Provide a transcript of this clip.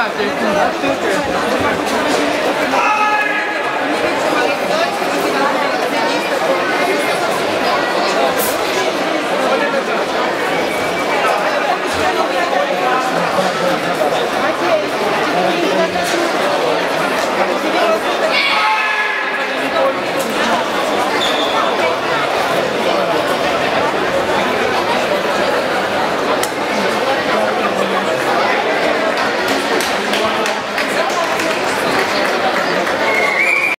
back there.